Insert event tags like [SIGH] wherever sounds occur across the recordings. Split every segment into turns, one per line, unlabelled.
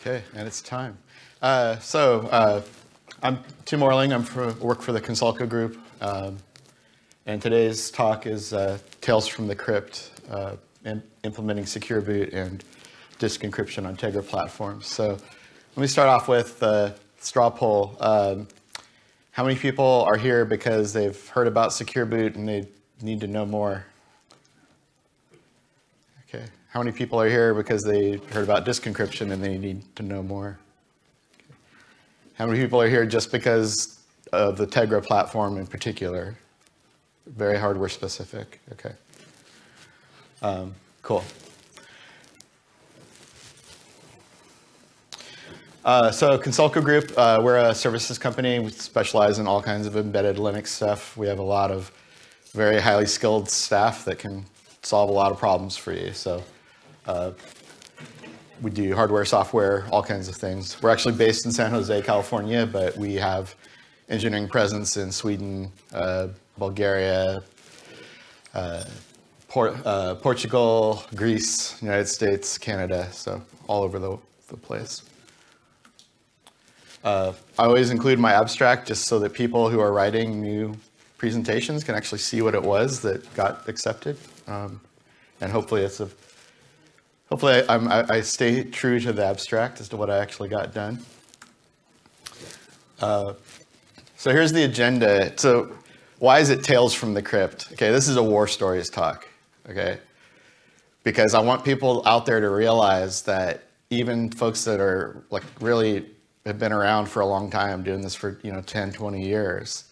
Okay, and it's time. Uh, so uh, I'm Tim Orling. I'm work for the Konsulko Group, um, and today's talk is uh, Tales from the Crypt, uh, implementing Secure Boot and disk encryption on Tegra platforms. So let me start off with the straw poll. Um, how many people are here because they've heard about Secure Boot and they need to know more? Okay. How many people are here because they heard about disk encryption and they need to know more? Okay. How many people are here just because of the Tegra platform in particular? Very hardware specific. Okay. Um, cool. Uh, so Konsulko Group, uh, we're a services company. We specialize in all kinds of embedded Linux stuff. We have a lot of very highly skilled staff that can solve a lot of problems for you. So uh, we do hardware, software, all kinds of things. We're actually based in San Jose, California, but we have engineering presence in Sweden, uh, Bulgaria, uh, uh, Portugal, Greece, United States, Canada, so all over the, the place. Uh, I always include my abstract just so that people who are writing new presentations can actually see what it was that got accepted. Um, and hopefully it's a hopefully I, I, I, stay true to the abstract as to what I actually got done. Uh, so here's the agenda. So why is it Tales from the Crypt? Okay, this is a war stories talk, okay? Because I want people out there to realize that even folks that are like really have been around for a long time doing this for, you know, 10, 20 years,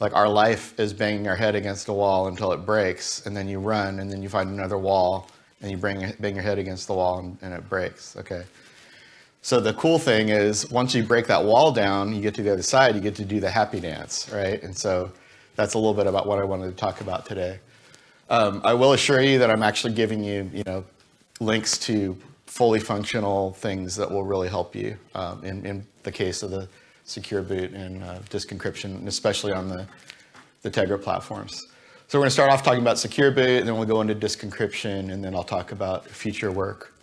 like our life is banging our head against a wall until it breaks and then you run and then you find another wall and you bring, bang your head against the wall and, and it breaks. Okay. So the cool thing is once you break that wall down, you get to the other side, you get to do the happy dance, right? And so that's a little bit about what I wanted to talk about today. Um, I will assure you that I'm actually giving you, you know, links to fully functional things that will really help you um, in, in the case of the secure boot and uh, disk encryption, especially on the, the Tegra platforms. So we're going to start off talking about secure boot, and then we'll go into disk encryption, and then I'll talk about future work.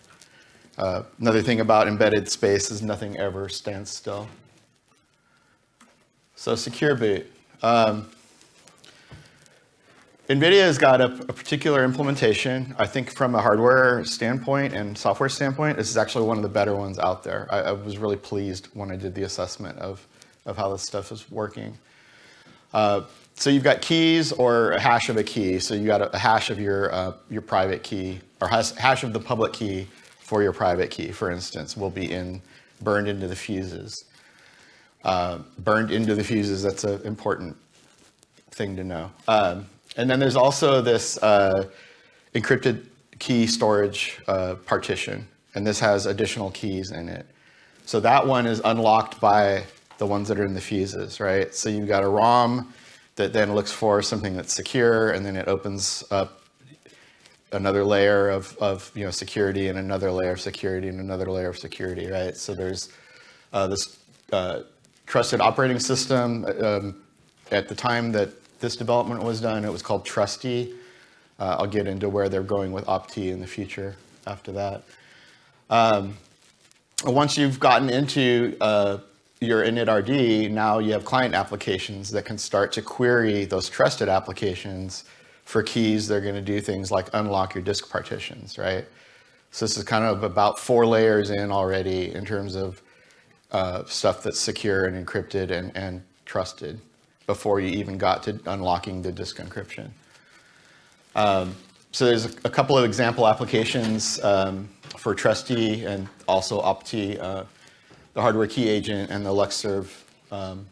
Uh, another thing about embedded space is nothing ever stands still. So secure boot. Um, NVIDIA has got a, a, particular implementation. I think from a hardware standpoint and software standpoint, this is actually one of the better ones out there. I, I was really pleased when I did the assessment of, of how this stuff is working. Uh, so you've got keys or a hash of a key. So you got a, hash of your, uh, your private key or hash, hash of the public key for your private key, for instance, will be in burned into the fuses. Uh, burned into the fuses, that's an important thing to know. Um, and then there's also this uh, encrypted key storage uh, partition, and this has additional keys in it. So that one is unlocked by the ones that are in the fuses, right? So you've got a ROM that then looks for something that's secure, and then it opens up another layer of, of you know security and another layer of security and another layer of security, right? So there's uh, this uh, trusted operating system. Um, at the time that this development was done. It was called Trusty. Uh, I'll get into where they're going with OP-TEE in the future after that. Um, once you've gotten into uh, your initRD, now you have client applications that can start to query those trusted applications for keys. They're going to do things like unlock your disk partitions, right? So this is kind of about four layers in already in terms of uh, stuff that's secure and encrypted and, and trusted before you even got to unlocking the disk encryption. Um, so there's a, a, couple of example applications um, for Trusty and also OP-TEE, uh, the hardware key agent and the luks-srv um,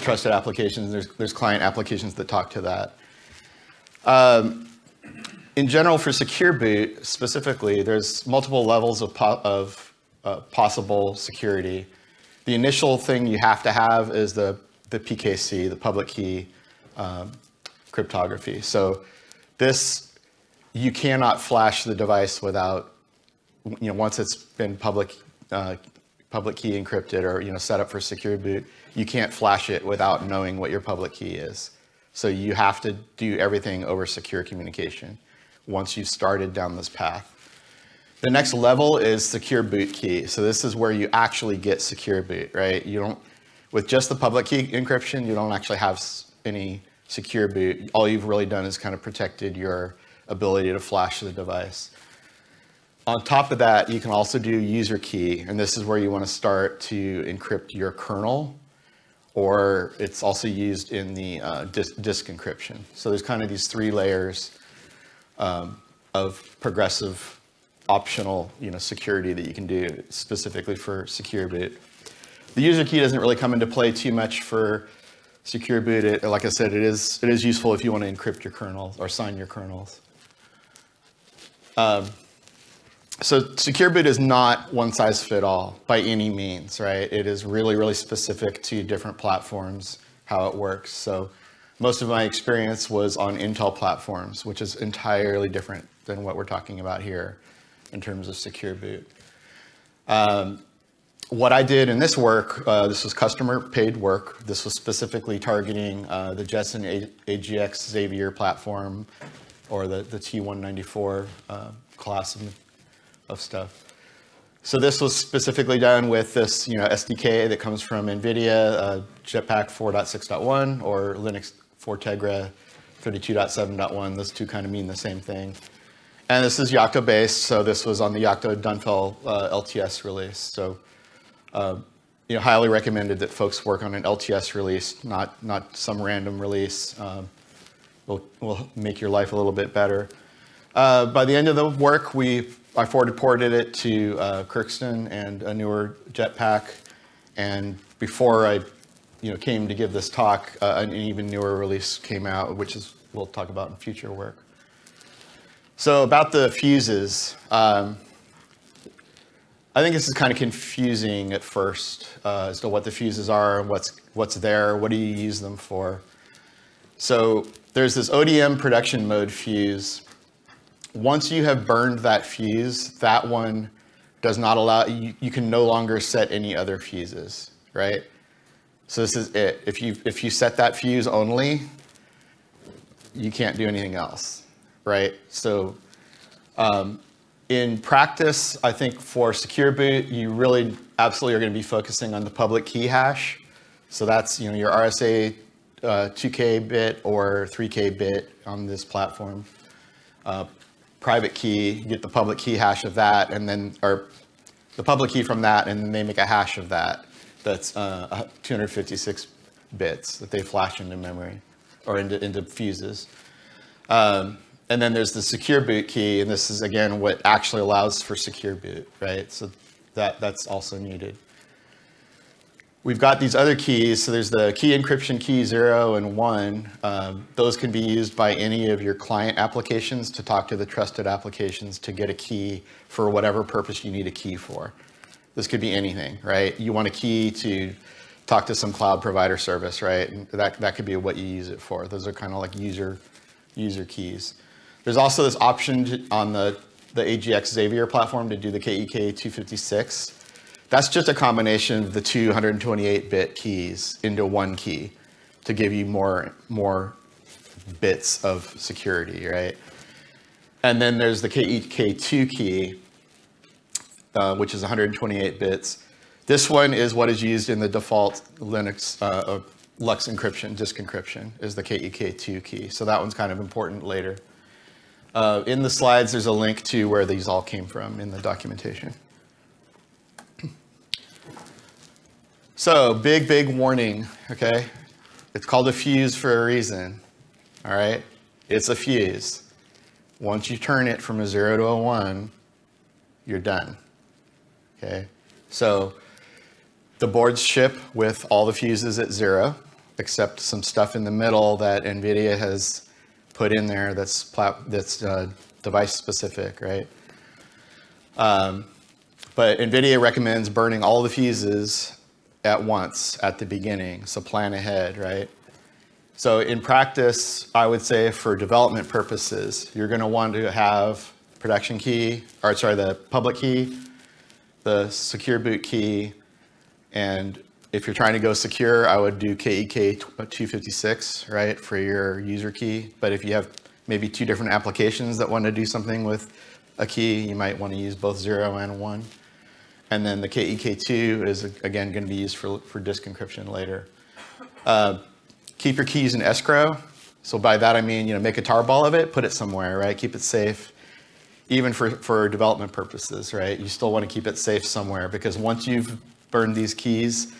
trusted applications. There's, there's client applications that talk to that. Um, in general, for secure boot specifically, there's multiple levels of, po of uh, possible security. The initial thing you have to have is the the PKC, the public key um, cryptography. So this, you cannot flash the device without, you know, once it's been public, uh, public key encrypted or, you know, set up for secure boot, you can't flash it without knowing what your public key is. So you have to do everything over secure communication once you've started down this path. The next level is secure boot key. So this is where you actually get secure boot, right? You don't, with just the public key encryption, you don't actually have any secure boot. All you've really done is kind of protected your ability to flash the device. On top of that, you can also do user key, and this is where you want to start to encrypt your kernel, or it's also used in the uh, disk, disk, encryption. So there's kind of these three layers um, of progressive optional you know, security that you can do specifically for secure boot. The user key doesn't really come into play too much for secure boot. It, like I said, it is, it is useful if you want to encrypt your kernels or sign your kernels. Um, so secure boot is not one size fit all by any means, right? It is really, really specific to different platforms, how it works. So most of my experience was on Intel platforms, which is entirely different than what we're talking about here in terms of secure boot. Um, what I did in this work, uh, this was customer paid work. This was specifically targeting uh, the Jetson AGX Xavier platform or the, the T194 uh, class of, of stuff. So this was specifically done with this you know, SDK that comes from NVIDIA, uh, Jetpack 4.6.1 or Linux 4 Tegra 32.7.1. Those two kind of mean the same thing. And this is Yocto based, so this was on the Yocto Dunfell uh, LTS release. So, uh, you know, highly recommended that folks work on an LTS release, not not some random release. Um, will will make your life a little bit better. Uh, by the end of the work, we I forward ported it to uh, Kirkstone and a newer Jetpack, and before I, you know, came to give this talk, uh, an even newer release came out, which is we'll talk about in future work. So about the fuses, um, I think this is kind of confusing at first uh, as to what the fuses are, what's, what's there, what do you use them for. So there's this ODM production mode fuse. Once you have burned that fuse, that one does not allow, you, you can no longer set any other fuses, right? So this is it. If you, if you set that fuse only, you can't do anything else right? So um, in practice, I think for secure boot, you really absolutely are going to be focusing on the public key hash. So that's you know your RSA uh, 2K bit or 3K bit on this platform. Uh, private key, get the public key hash of that, and then or the public key from that, and then they make a hash of that. That's uh, 256 bits that they flash into memory or into, into fuses. Um, and then there's the secure boot key, and this is again what actually allows for secure boot, right? So that, that's also needed. We've got these other keys. So there's the key encryption key zero and one. Um, those can be used by any of your client applications to talk to the trusted applications to get a key for whatever purpose you need a key for. This could be anything, right? You want a key to talk to some cloud provider service, right? And that, that could be what you use it for. Those are kind of like user, user keys. There's also this option on the, the AGX Xavier platform to do the KEK 256. That's just a combination of the two 128-bit keys into one key to give you more, more bits of security, right? And then there's the KEK2 key, uh, which is 128 bits. This one is what is used in the default Linux uh, LUKS encryption, disk encryption, is the KEK2 key. So that one's kind of important later. Uh, in the slides, there's a link to where these all came from in the documentation. So, big, big warning, okay? It's called a fuse for a reason, all right? It's a fuse. Once you turn it from a zero to a one, you're done, okay? So, the boards ship with all the fuses at zero, except some stuff in the middle that NVIDIA has put in there that's that's uh, device specific, right? Um, but NVIDIA recommends burning all the fuses at once at the beginning, so plan ahead, right? So in practice, I would say for development purposes, you're going to want to have production key, or sorry, the public key, the secure boot key, and if you're trying to go secure, I would do KEK 256, uh, right, for your user key. But if you have maybe two different applications that want to do something with a key, you might want to use both zero and one. And then the KEK2 is again going to be used for, for disk encryption later. Uh, keep your keys in escrow. So by that I mean, you know, make a tarball of it, put it somewhere, right? Keep it safe. Even for, for development purposes, right? You still want to keep it safe somewhere because once you've burned these keys,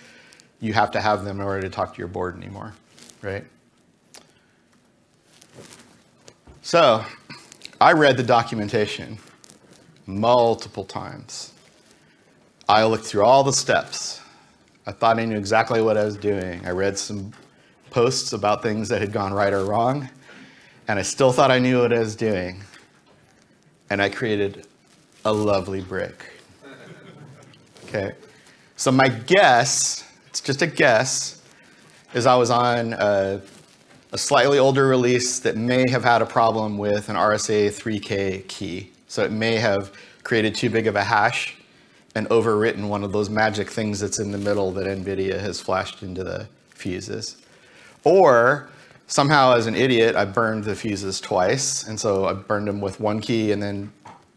you have to have them in order to talk to your board anymore, right? So I read the documentation multiple times. I looked through all the steps. I thought I knew exactly what I was doing. I read some posts about things that had gone right or wrong, and I still thought I knew what I was doing. And I created a lovely brick. Okay. So my guess, it's just a guess, is I was on a, a slightly older release that may have had a problem with an RSA 3K key. So it may have created too big of a hash and overwritten one of those magic things that's in the middle that NVIDIA has flashed into the fuses. Or somehow as an idiot, I burned the fuses twice. And so I burned them with one key and then,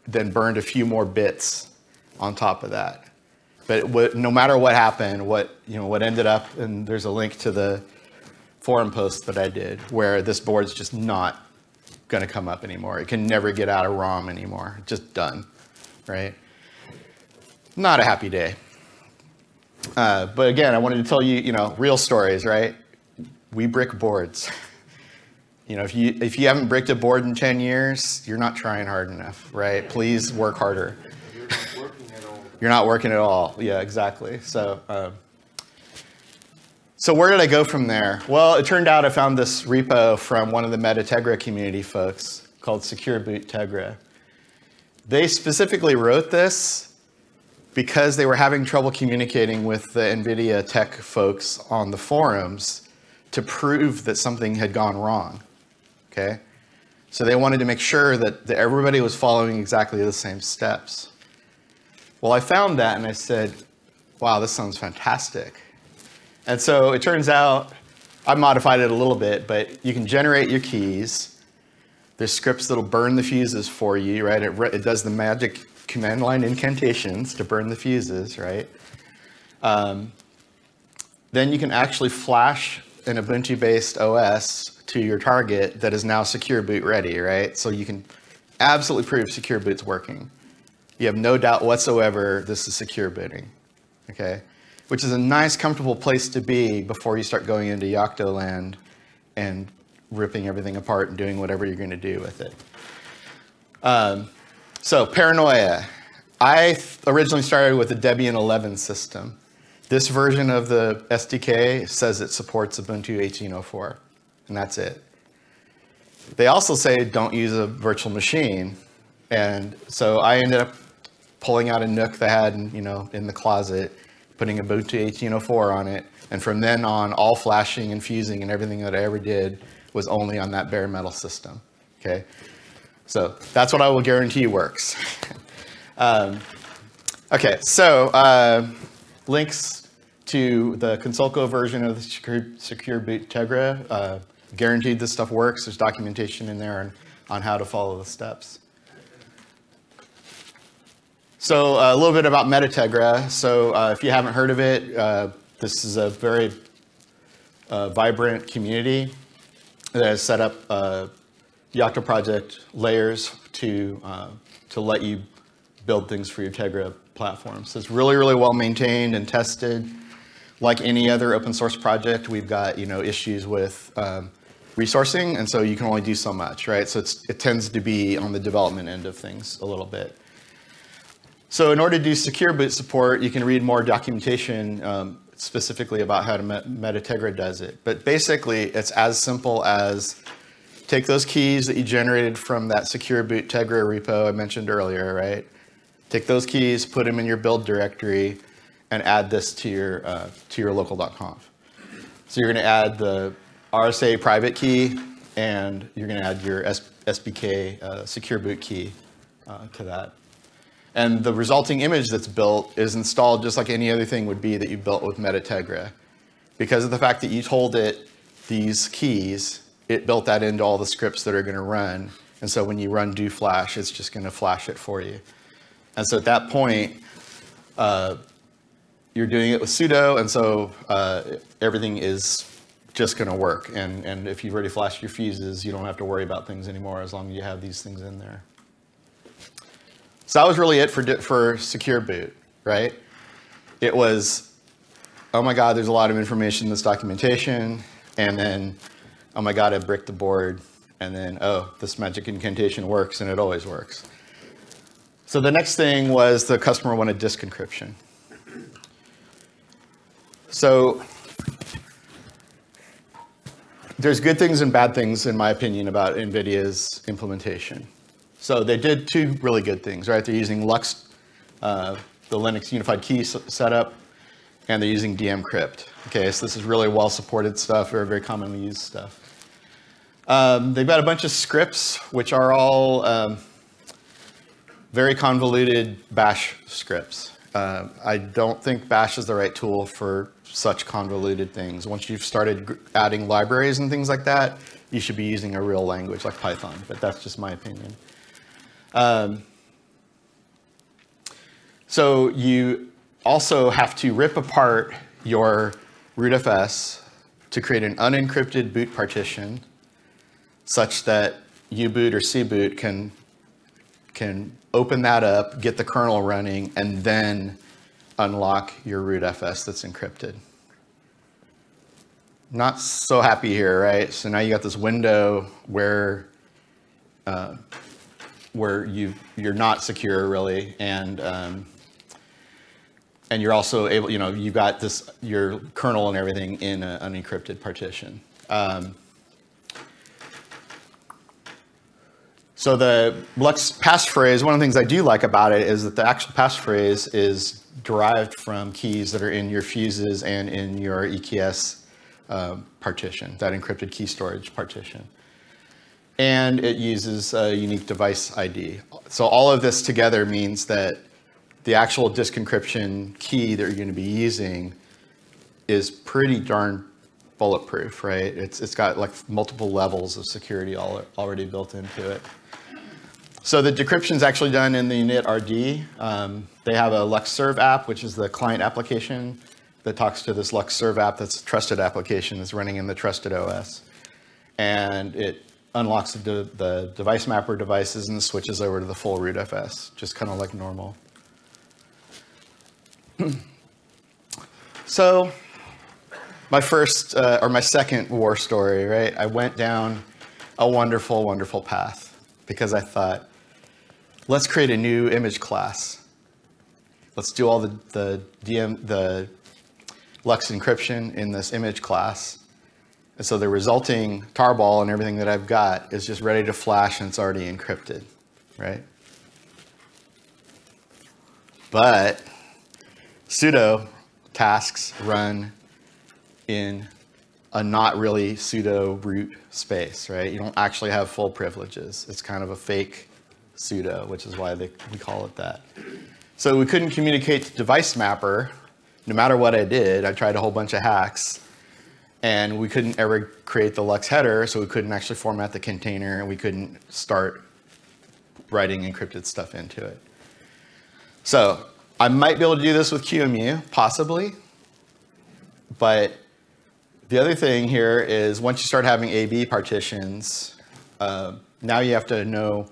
then burned a few more bits on top of that. But what, no matter what happened, what, you know, what ended up, and there's a link to the forum post that I did where this board's just not going to come up anymore. It can never get out of ROM anymore. Just done, right? Not a happy day. Uh, but again, I wanted to tell you, you know, real stories, right? We brick boards. [LAUGHS] you know, if you if you haven't bricked a board in 10 years, you're not trying hard enough, right? Please work harder.
You're not working at all.
You're not working at all. Yeah, exactly. So, um, so where did I go from there? Well, it turned out I found this repo from one of the MetaTegra community folks called Secure Boot Tegra. They specifically wrote this because they were having trouble communicating with the NVIDIA tech folks on the forums to prove that something had gone wrong, okay? So they wanted to make sure that, that everybody was following exactly the same steps. Well, I found that and I said, wow, this sounds fantastic. And so it turns out, I modified it a little bit, but you can generate your keys. There's scripts that'll burn the fuses for you, right? It, it does the magic command line incantations to burn the fuses, right? Um, then you can actually flash an Ubuntu-based OS to your target that is now secure boot ready, right? So you can absolutely prove secure boot's working. You have no doubt whatsoever this is secure booting, okay? Which is a nice, comfortable place to be before you start going into Yocto land and ripping everything apart and doing whatever you're going to do with it. Um, so paranoia. I originally started with the Debian 11 system. This version of the SDK says it supports Ubuntu 18.04, and that's it. They also say don't use a virtual machine, and so I ended up pulling out a NUC that I had, you know, in the closet, putting Ubuntu 18.04 on it, and from then on, all flashing and fusing and everything that I ever did was only on that bare metal system. Okay, so that's what I will guarantee works. [LAUGHS] um, okay, so uh, links to the Konsulko version of the Secure, secure Boot Tegra. Uh, guaranteed this stuff works. There's documentation in there on, on how to follow the steps. So uh, a little bit about MetaTegra. So uh, if you haven't heard of it, uh, this is a very uh, vibrant community that has set up uh, Yocto project layers to, uh, to let you build things for your Tegra platform. So it's really, really well maintained and tested. Like any other open source project, we've got you know issues with um, resourcing, and so you can only do so much, right? So it tends to be on the development end of things a little bit. So in order to do secure boot support, you can read more documentation um, specifically about how MetaTegra does it. But basically, it's as simple as take those keys that you generated from that secure boot Tegra repo I mentioned earlier, right? Take those keys, put them in your build directory, and add this to your, uh, to your local.conf. So you're gonna add the RSA private key, and you're gonna add your S SBK uh, secure boot key uh, to that. And the resulting image that's built is installed just like any other thing would be that you built with MetaTegra. Because of the fact that you told it these keys, it built that into all the scripts that are going to run And so when you run do flash, it's just going to flash it for you. And so at that point, uh, you're doing it with sudo, and so uh, everything is just going to work. And, and if you've already flashed your fuses, you don't have to worry about things anymore as long as you have these things in there. So that was really it for, for secure boot, right? It was, oh my God, there's a lot of information in this documentation. And then, oh my God, I bricked the board. And then, oh, this magic incantation works, and it always works. So the next thing was the customer wanted disk encryption. So there's good things and bad things, in my opinion, about NVIDIA's implementation. So they did two really good things, right? They're using LUKS, uh, the Linux Unified Key setup, and they're using dmcrypt. Okay, so this is really well-supported stuff, very, very commonly used stuff. Um, they've got a bunch of scripts, which are all um, very convoluted bash scripts. Uh, I don't think bash is the right tool for such convoluted things. Once you've started adding libraries and things like that, you should be using a real language like Python, but that's just my opinion. Um, so you also have to rip apart your rootfs to create an unencrypted boot partition such that U-boot or C-boot can, can open that up, get the kernel running, and then unlock your rootfs that's encrypted. Not so happy here, right? So now you got this window where uh, where you you're not secure really, and um, and you're also able, you know, you've got this your kernel and everything in an unencrypted partition. Um, so the LUKS passphrase, one of the things I do like about it is that the actual passphrase is derived from keys that are in your fuses and in your EKS uh, partition, that encrypted key storage partition and it uses a unique device ID. So all of this together means that the actual disk encryption key that you're going to be using is pretty darn bulletproof, right? It's, it's got like multiple levels of security all, already built into it. So the decryption is actually done in the initRD. Um, they have a luks-srv app, which is the client application that talks to this luks-srv app that's a trusted application that's running in the trusted OS. And it unlocks the, the device mapper devices and switches over to the full root FS, just kind of like normal. [CLEARS THROAT] so my first, uh, or my second war story, right? I went down a wonderful, wonderful path because I thought, let's create a new image class. Let's do all the, the DM, the LUKS encryption in this image class and so the resulting tarball and everything that I've got is just ready to flash and it's already encrypted, right? But sudo tasks run in a not really sudo root space, right? You don't actually have full privileges. It's kind of a fake sudo, which is why they, we call it that. So we couldn't communicate to device mapper no matter what I did. I tried a whole bunch of hacks and we couldn't ever create the LUKS header, so we couldn't actually format the container, and we couldn't start writing encrypted stuff into it. So I might be able to do this with QEMU, possibly, but the other thing here is once you start having AB partitions, uh, now you have to know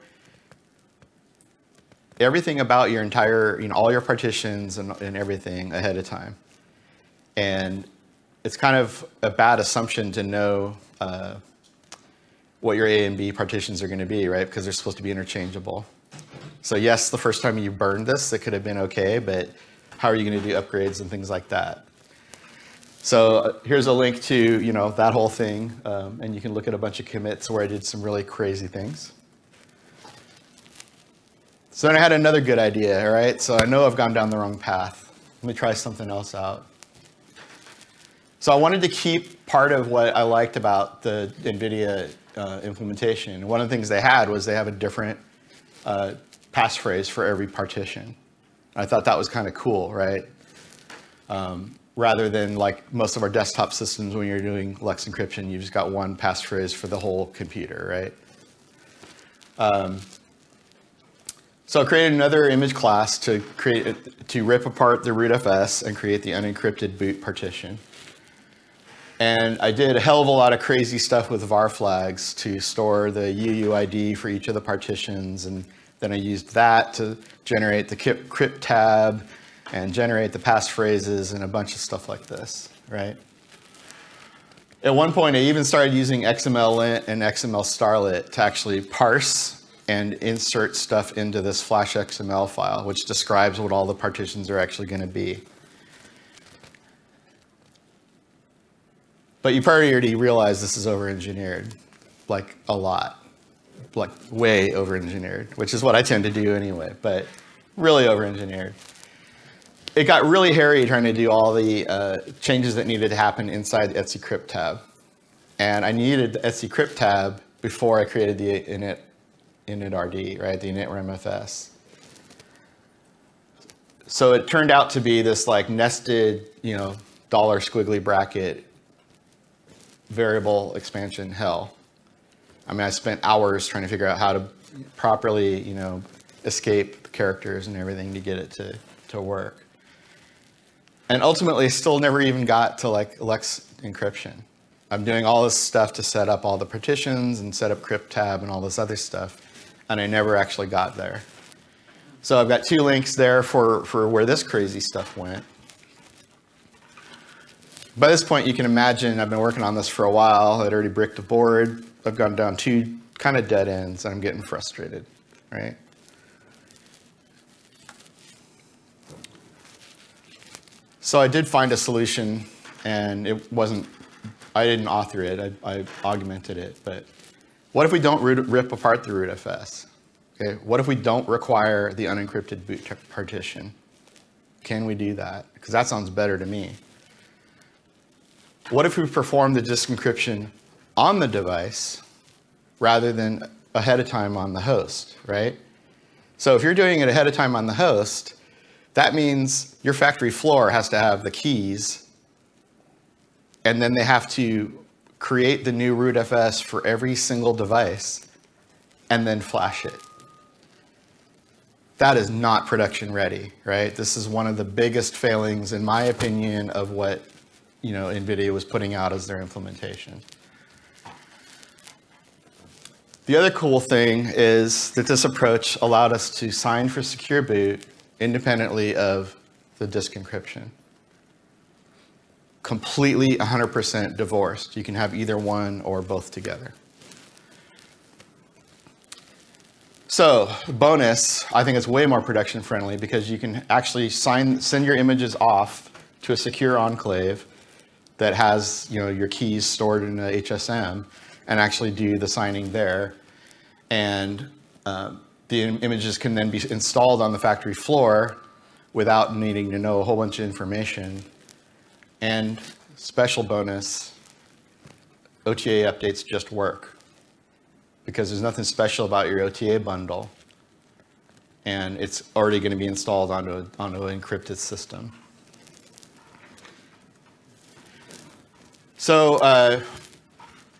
everything about your entire, you know, all your partitions and, and everything ahead of time. And it's kind of a bad assumption to know uh, what your A and B partitions are going to be, right? Because they're supposed to be interchangeable. So yes, the first time you burned this, it could have been okay, but how are you going to do upgrades and things like that? So uh, here's a link to you know that whole thing, um, and you can look at a bunch of commits where I did some really crazy things. So then I had another good idea, all right? So I know I've gone down the wrong path. Let me try something else out. So I wanted to keep part of what I liked about the NVIDIA uh, implementation. One of the things they had was they have a different uh, passphrase for every partition. I thought that was kind of cool, right? Um, rather than like most of our desktop systems when you're doing LUKS encryption, you've just got one passphrase for the whole computer, right? Um, so I created another image class to create to rip apart the rootfs and create the unencrypted boot partition. And I did a hell of a lot of crazy stuff with var flags to store the UUID for each of the partitions. And then I used that to generate the crypt tab and generate the passphrases and a bunch of stuff like this, right? At one point, I even started using xmllint and XMLStarlet to actually parse and insert stuff into this flash XML file, which describes what all the partitions are actually going to be. But you probably already realize this is over-engineered, like a lot, like way over-engineered, which is what I tend to do anyway, but really over-engineered. It got really hairy trying to do all the uh, changes that needed to happen inside the etc crypt tab. And I needed the etc crypt tab before I created the init initRD, right, the init initramfs. So it turned out to be this like nested, you know, dollar squiggly bracket variable expansion hell. I mean, I spent hours trying to figure out how to properly, you know, escape characters and everything to get it to, to work. And ultimately, still never even got to like LUKS encryption. I'm doing all this stuff to set up all the partitions and set up crypt tab and all this other stuff and I never actually got there. So I've got two links there for, for where this crazy stuff went. By this point, you can imagine I've been working on this for a while. I'd already bricked a board. I've gone down two kind of dead ends, and I'm getting frustrated, right? So I did find a solution, and it wasn't, I didn't author it, I, I augmented it, but what if we don't rip apart the rootfs? Okay, what if we don't require the unencrypted boot partition? Can we do that? Because that sounds better to me. What if we perform the disk encryption on the device rather than ahead of time on the host, right? So if you're doing it ahead of time on the host, that means your factory floor has to have the keys and then they have to create the new rootfs for every single device, and then flash it. That is not production ready, right? This is one of the biggest failings, in my opinion, of what you know NVIDIA was putting out as their implementation. The other cool thing is that this approach allowed us to sign for secure boot independently of the disk encryption completely 100% divorced. You can have either one or both together. So bonus, I think it's way more production friendly because you can actually sign, send your images off to a secure enclave that has you know, your keys stored in a HSM and actually do the signing there. And uh, the images can then be installed on the factory floor without needing to know a whole bunch of information and special bonus, OTA updates just work because there's nothing special about your OTA bundle and it's already going to be installed onto, a, onto an encrypted system. So uh,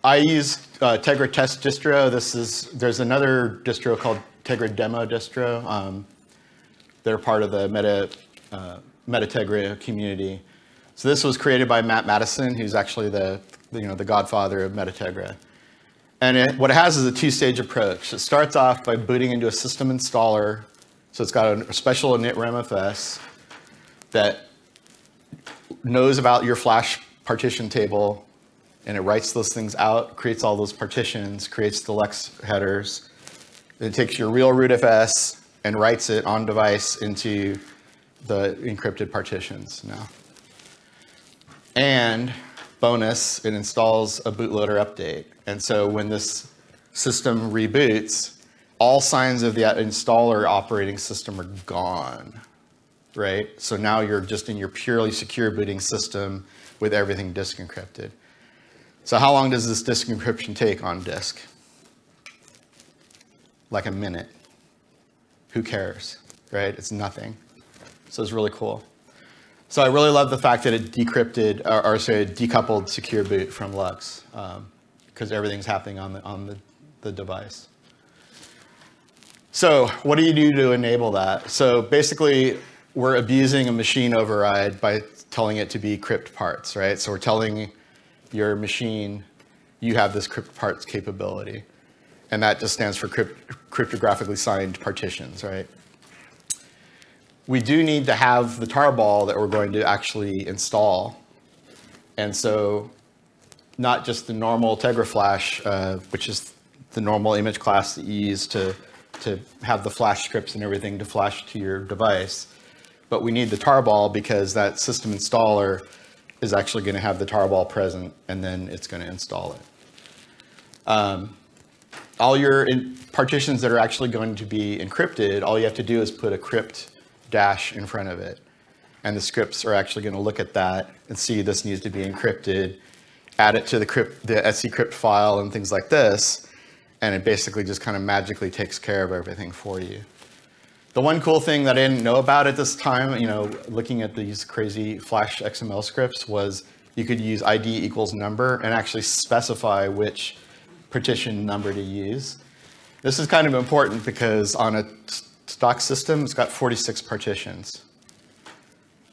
I use uh, Tegra Test distro. This is there's another distro called Tegra Demo distro. Um, they're part of the Meta uh, Metategra community. So this was created by Matt Madison, who's actually the, you know, the godfather of Metategra. And it, what it has is a two-stage approach. It starts off by booting into a system installer. So it's got a special initramfs that knows about your flash partition table and it writes those things out, creates all those partitions, creates the LUKS headers. It takes your real rootfs and writes it on device into the encrypted partitions now. And bonus, it installs a bootloader update. And so when this system reboots, all signs of the installer operating system are gone, right? So now you're just in your purely secure booting system with everything disk encrypted. So how long does this disk encryption take on disk? Like a minute. Who cares, right? It's nothing. So it's really cool. So I really love the fact that it decrypted, or, or sorry, decoupled secure boot from LUKS, because um, everything's happening on the, on the, the device. So what do you do to enable that? So basically, we're abusing a machine override by telling it to be crypt parts, right? So we're telling your machine, you have this crypt parts capability. And that just stands for crypt, cryptographically signed partitions, right? We do need to have the tarball that we're going to actually install. And so not just the normal Tegra Flash, uh, which is the normal image class that you use to, to have the flash scripts and everything to flash to your device, but we need the tarball because that system installer is actually going to have the tarball present and then it's going to install it. Um, all your partitions that are actually going to be encrypted, all you have to do is put a crypt dash in front of it. And the scripts are actually going to look at that and see this needs to be encrypted, add it to the, crypt, the scrypt file and things like this. And it basically just kind of magically takes care of everything for you. The one cool thing that I didn't know about at this time, you know, looking at these crazy Flash XML scripts was you could use ID equals number and actually specify which partition number to use. This is kind of important because on a stock system, it's got 46 partitions.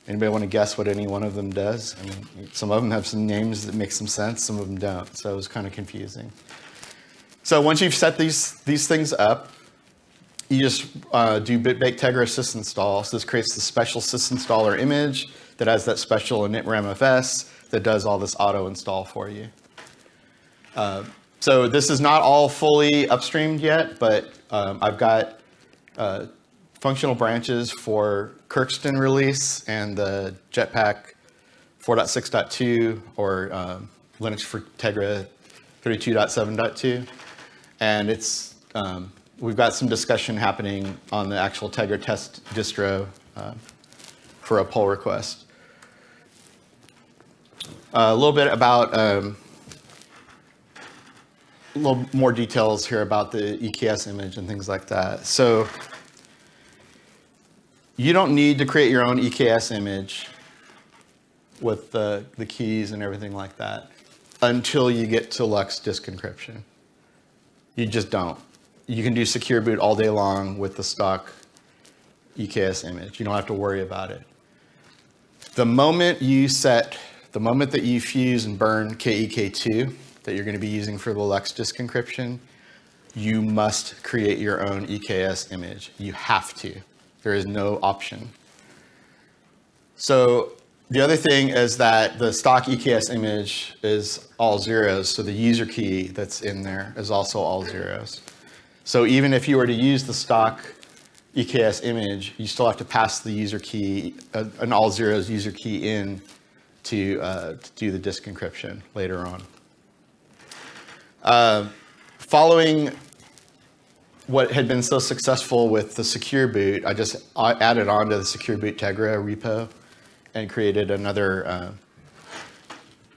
Anybody want to guess what any one of them does? I mean, some of them have some names that make some sense, some of them don't. So it was kind of confusing. So once you've set these, these things up, you just uh, do bitbake tegra sysinstall. So this creates the special sysinstaller image that has that special initramfs that does all this auto install for you. Uh, so this is not all fully upstreamed yet, but um, I've got uh, functional branches for Kirkstone release and the Jetpack 4.6.2 or um, Linux for Tegra 32.7.2. And it's, um, we've got some discussion happening on the actual Tegra test distro uh, for a pull request. Uh, a little bit about um, a little more details here about the EKS image and things like that. So you don't need to create your own EKS image with the, the keys and everything like that until you get to LUKS disk encryption. You just don't. You can do secure boot all day long with the stock EKS image. You don't have to worry about it. The moment you set, the moment that you fuse and burn KEK2, that you're going to be using for the LUKS disk encryption, you must create your own EKS image. You have to. There is no option. So the other thing is that the stock EKS image is all zeros, so the user key that's in there is also all zeros. So even if you were to use the stock EKS image, you still have to pass the user key, uh, an all zeros user key in to, uh, to do the disk encryption later on. Uh, following what had been so successful with the secure boot, I just added on to the secure boot Tegra repo and created another uh,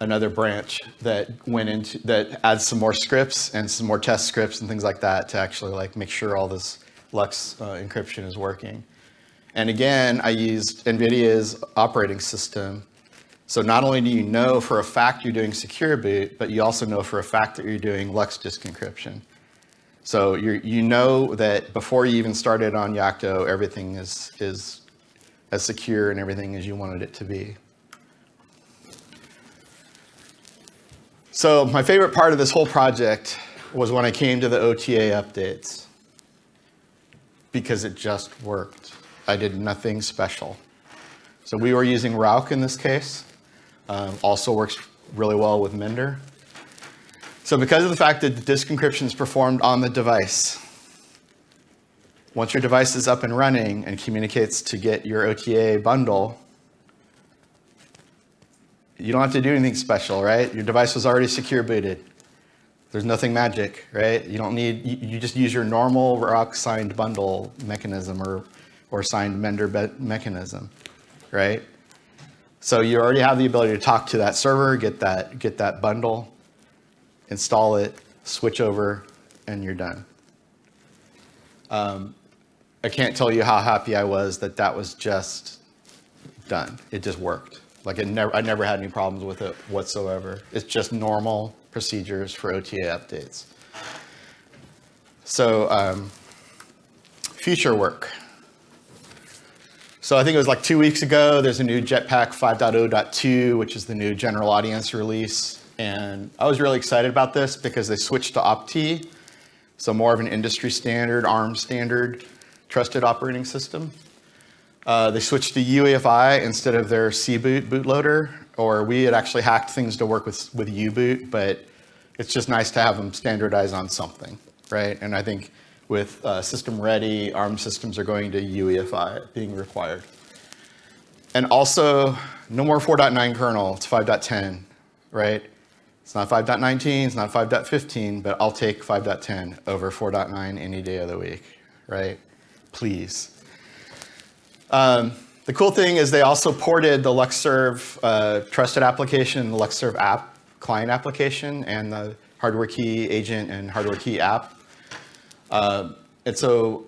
another branch that went into that adds some more scripts and some more test scripts and things like that to actually like make sure all this LUKS uh, encryption is working. And again, I used NVIDIA's operating system so not only do you know for a fact you're doing secure boot, but you also know for a fact that you're doing LUKS disk encryption. So you you know that before you even started on Yocto, everything is, is as secure and everything as you wanted it to be. So my favorite part of this whole project was when I came to the OTA updates because it just worked. I did nothing special. So we were using RAUC in this case. Um, also works really well with Mender. So because of the fact that the disk encryption is performed on the device, once your device is up and running and communicates to get your OTA bundle, you don't have to do anything special, right? Your device was already secure booted. There's nothing magic, right? You don't need, you, you just use your normal RAUC signed bundle mechanism or, or signed Mender mechanism, right? So you already have the ability to talk to that server, get that, get that bundle, install it, switch over, and you're done. Um, I can't tell you how happy I was that that was just done. It just worked. Like it never, I never had any problems with it whatsoever. It's just normal procedures for OTA updates. So um, future work. So I think it was like two weeks ago, there's a new Jetpack 5.0.2, which is the new general audience release. And I was really excited about this because they switched to OP-TEE, so more of an industry standard, ARM standard, trusted operating system. Uh, they switched to UEFI instead of their C-boot bootloader, or we had actually hacked things to work with, with U-boot, but it's just nice to have them standardize on something, right? And I think with uh, system ready, ARM systems are going to UEFI being required. And also, no more 4.9 kernel, it's 5.10, right? It's not 5.19, it's not 5.15, but I'll take 5.10 over 4.9 any day of the week, right? Please. Um, the cool thing is they also ported the luks-srv uh, trusted application, the luks-srv app client application, and the hardware key agent and hardware key app. Uh, and so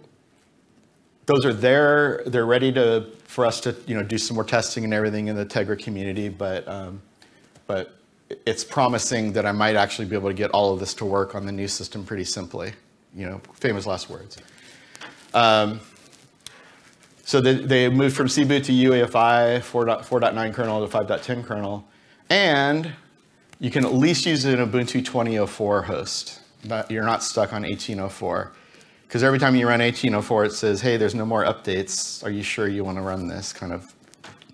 those are there. They're ready to for us to you know do some more testing and everything in the Tegra community. But um, but it's promising that I might actually be able to get all of this to work on the new system pretty simply. You know, famous last words. Um, so they, they moved from cboot to UEFI 4.9 kernel to 5.10 kernel. And you can at least use it in Ubuntu 2004 host. But you're not stuck on 1804. Because every time you run 1804, it says, hey, there's no more updates. Are you sure you want to run this kind of,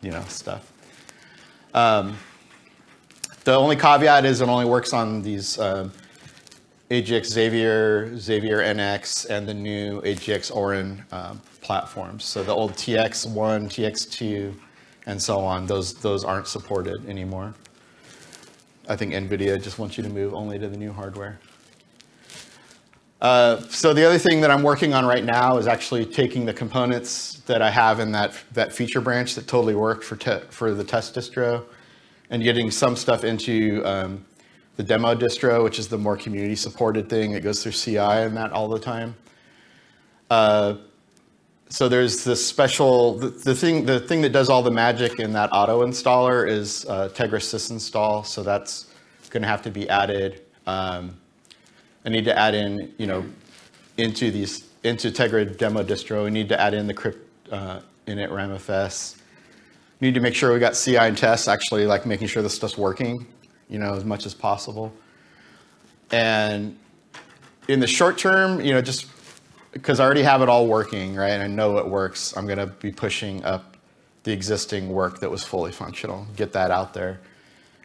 you know, stuff? Um, the only caveat is it only works on these um, AGX Xavier, Xavier NX, and the new AGX Orin um, platforms. So the old TX1, TX2, and so on, those, those aren't supported anymore. I think NVIDIA just wants you to move only to the new hardware. Uh, so the other thing that I'm working on right now is actually taking the components that I have in that, that feature branch that totally worked for, for the test distro and getting some stuff into um, the demo distro, which is the more community supported thing. It goes through CI and that all the time. Uh, so there's this special, the, the, thing the thing that does all the magic in that auto installer is uh, Tegra sysinstall. So that's going to have to be added. Um, I need to add in, you know, into these, into Tegra demo distro, we need to add in the crypt uh, initramfs. Need to make sure we got CI and tests actually like making sure this stuff's working you know, as much as possible. And in the short term, you know, just because I already have it all working, right? And I know it works, I'm going to be pushing up the existing work that was fully functional, get that out there.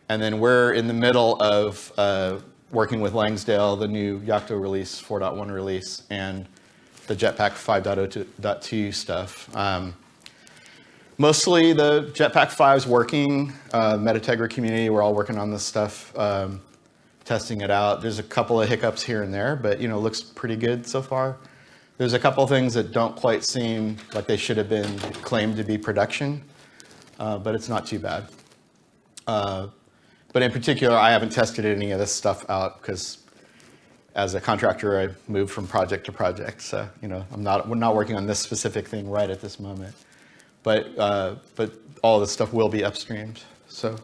And then we're in the middle of uh, working with Langdale, the new Yocto release, 4.1 release, and the Jetpack 5.0.2 stuff. Um, mostly the Jetpack 5 is working. Uh, meta-tegra community, we're all working on this stuff, um, testing it out. There's a couple of hiccups here and there, but you know, looks pretty good so far. There's a couple things that don't quite seem like they should have been claimed to be production, uh, but it's not too bad. Uh, but in particular, I haven't tested any of this stuff out because as a contractor, I move from project to project. So, you know, I'm not, we're not working on this specific thing right at this moment but uh, but all this stuff will be upstreamed. So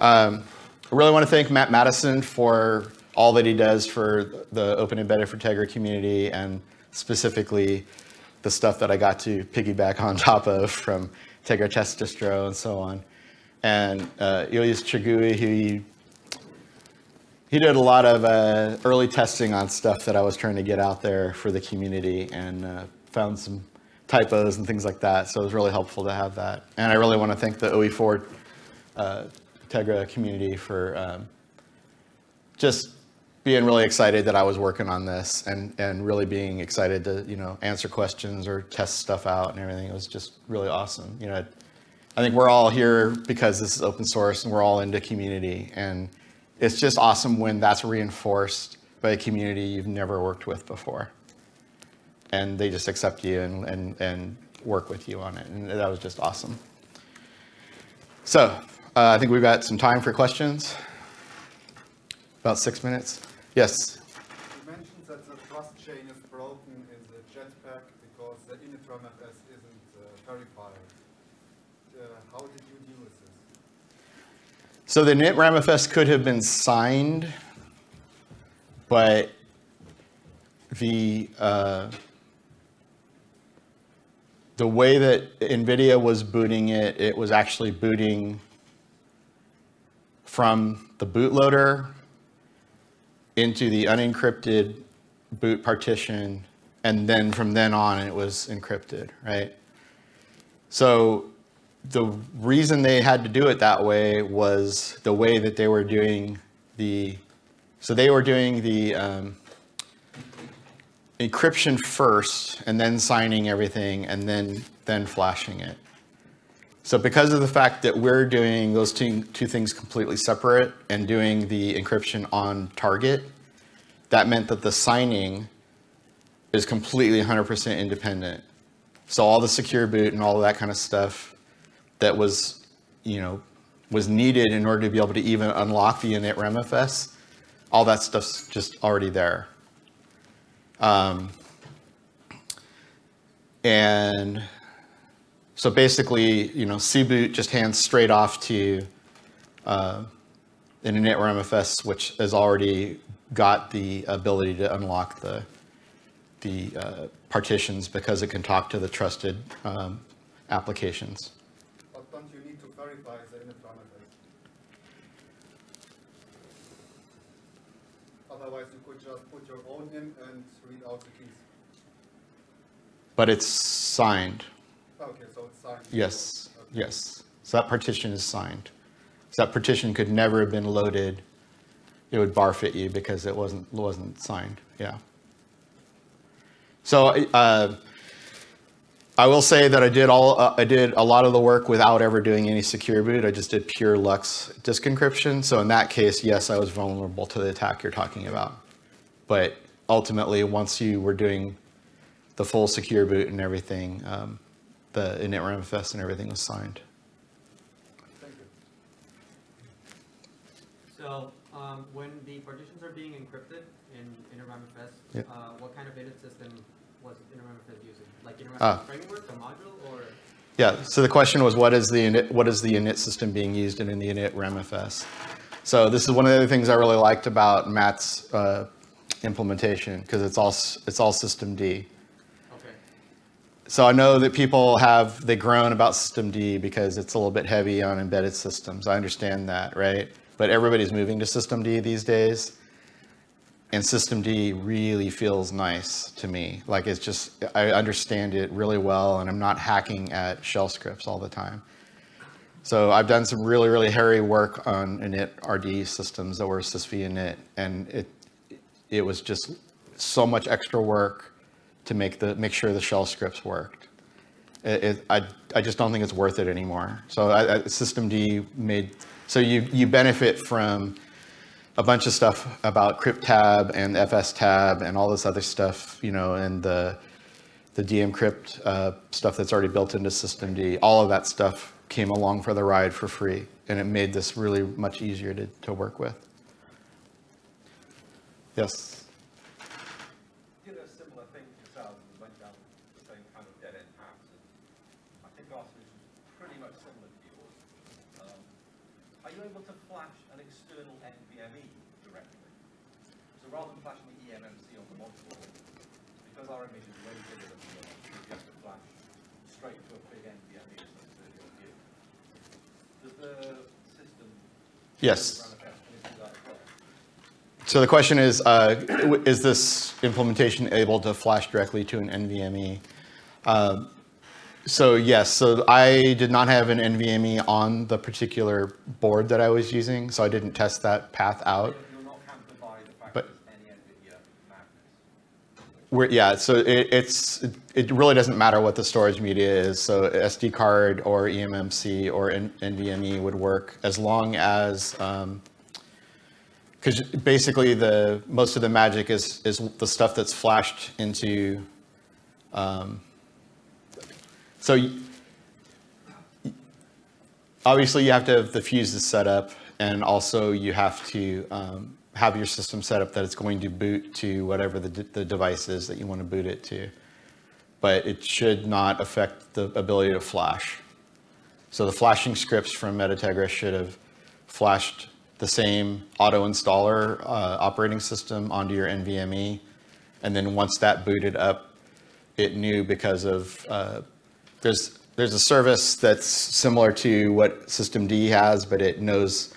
um, I really want to thank Matt Madison for all that he does for the Open Embedded for Tegra community and specifically the stuff that I got to piggyback on [LAUGHS] top of from Tegra Test Distro and so on. And uh, Ilies Chergui, he, he did a lot of uh, early testing on stuff that I was trying to get out there for the community and uh, found some typos and things like that. So it was really helpful to have that. And I really want to thank the OE4 uh, Tegra community for um, just being really excited that I was working on this and, and really being excited to, you know, answer questions or test stuff out and everything. It was just really awesome. You know, I think we're all here because this is open source and we're all into community. And it's just awesome when that's reinforced by a community you've never worked with before and they just accept you and, and, and work with you on it. And that was just awesome. So uh, I think we've got some time for questions. About six minutes. Yes?
You mentioned that the trust chain is broken in the Jetpack because the initramfs isn't uh, verified. Uh, how did you deal with this?
So the initramfs could have been signed, but the uh, the way that NVIDIA was booting it, it was actually booting from the bootloader into the unencrypted boot partition, and then from then on it was encrypted, right? So the reason they had to do it that way was the way that they were doing the, so they were doing the um, encryption first and then signing everything and then, then flashing it. So because of the fact that we're doing those two, two things completely separate and doing the encryption on target, that meant that the signing is completely 100% independent. So all the secure boot and all that kind of stuff that was, you know, was needed in order to be able to even unlock the initramfs, all that stuff's just already there. Um, and so basically, you know, cboot just hands straight off to uh, an initramfs, which has already got the ability to unlock the the uh, partitions because it can talk to the trusted um, applications.
But don't you need to verify the initramfs? Otherwise, you could just put your own in and read out the keys.
But it's signed.
Signed.
Yes,
Okay.
yes. So that partition is signed. So that partition could never have been loaded. It would barf at you because it wasn't wasn't signed. Yeah. So uh, I will say that I did all uh, I did a lot of the work without ever doing any secure boot. I just did pure LUKS disk encryption. So in that case, yes, I was vulnerable to the attack you're talking about. But ultimately, once you were doing the full secure boot and everything, um, the initramfs and everything was signed.
Thank you.
So, um, when the partitions are being encrypted in initramfs,
Yep.
uh, what kind of init system was initramfs using? Like initramfs
Ah.
framework, a module, or?
Yeah, so the question was, what is the init, what is the init system being used in, in the initramfs? So this is one of the things I really liked about Matt's uh, implementation because it's all it's all
systemd.
So I know that people have they groan about systemd because it's a little bit heavy on embedded systems. I understand that, right? But everybody's moving to systemd these days. And systemd really feels nice to me. Like it's just I understand it really well and I'm not hacking at shell scripts all the time. So I've done some really, really hairy work on init RD systems that were sysvinit, and it it was just so much extra work to make the make sure the shell scripts worked. It, it, I I just don't think it's worth it anymore. So I, I, systemd made so you you benefit from a bunch of stuff about crypttab and fstab and all this other stuff, you know, and the the dm-crypt uh, stuff that's already built into systemd. All of that stuff came along for the ride for free, and it made this really much easier to, to work with. Yes.
did a similar thing to yourselves and went down the same kind of dead end paths. And I think our solution is pretty much similar to yours. Um, are you able to flash an external NVMe directly? So rather than flashing the eMMC on the module, because our image is way bigger than the eMMC, you have to flash straight to a big NVMe something to your view. Does the system
Yes.
run a test can it do that as well?
So the question is, uh, is this implementation able to flash directly to an NVMe? Um, so yes, so I did not have an NVMe on the particular board that I was using, so I didn't test that path out.
You're not hampered by the fact
But-
that there's any NVIDIA madness.
We're, yeah, so it, it's it really doesn't matter what the storage media is. So SD card or eMMC or N- NVMe would work as long as because basically the most of the magic is is the stuff that's flashed into. Um, so obviously you have to have the fuses set up and also you have to um, have your system set up that it's going to boot to whatever the, the device is that you want to boot it to but it should not affect the ability to flash so the flashing scripts from meta-tegra should have flashed the same auto installer uh, operating system onto your NVMe. And then once that booted up, it knew because of uh, there's there's a service that's similar to what systemd has, but it knows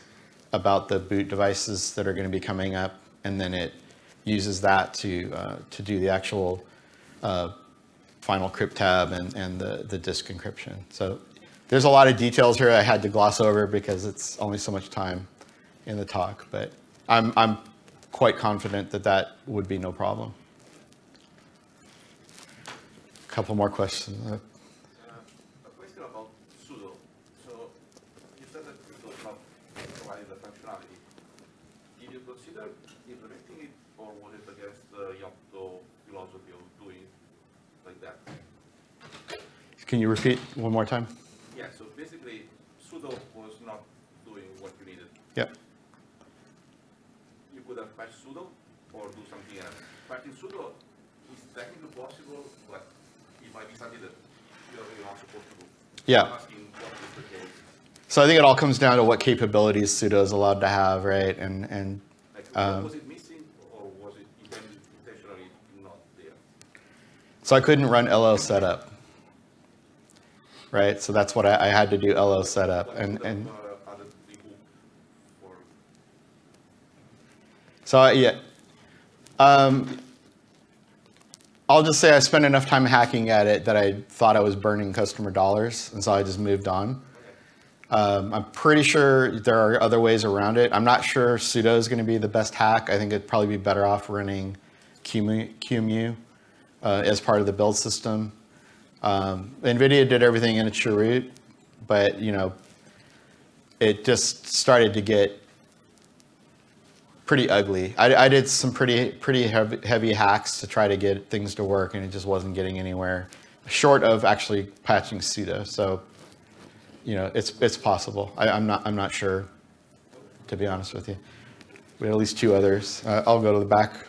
about the boot devices that are going to be coming up, and then it uses that to uh, to do the actual uh, final crypttab and, and the, the disk encryption. So there's a lot of details here I had to gloss over because it's only so much time in the talk, but I'm, I'm quite confident that that would be no problem. A couple more questions. Uh,
Uh, A question about pseudo. So you said that crypto is not providing the functionality. Did you consider implementing it, or was it against the Yocto philosophy of doing like that?
Can you repeat one more time?
Yeah, so basically, pseudo was not doing what you needed.
Yeah.
You could have patched pseudo or do something else. Patching pseudo is technically possible, but it might be something that you're really not supposed to do.
Yeah.
I'm asking what is the case.
So I think it all comes down to what capabilities pseudo is allowed to have, right? And, and
Like,
Um,
was it missing, or was it intentionally not there?
so I couldn't run losetup, right? So that's what I, I had to do
losetup.
And, and
uh,
so, yeah. Um, I'll just say I spent enough time hacking at it that I thought I was burning customer dollars. And so I just moved on. Um, I'm pretty sure there are other ways around it. I'm not sure pseudo is going to be the best hack. I think it'd probably be better off running QEMU, QEMU uh, as part of the build system. Um, NVIDIA did everything in a chroot, but you know, it just started to get pretty ugly. I, I did some pretty pretty heavy, heavy hacks to try to get things to work, and it just wasn't getting anywhere, short of actually patching pseudo. So, you know, it's it's possible. I, I'm not I'm not sure, to be honest with you. We had at least two others. Uh, I'll go to the back.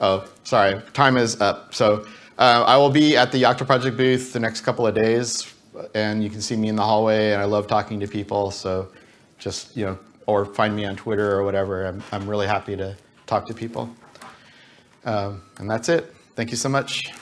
Oh, sorry, time is up. So uh, I will be at the Yocto Project booth the next couple of days, and you can see me in the hallway. And I love talking to people. So just you know, or find me on Twitter or whatever. I'm I'm really happy to talk to people. Um, and that's it. Thank you so much.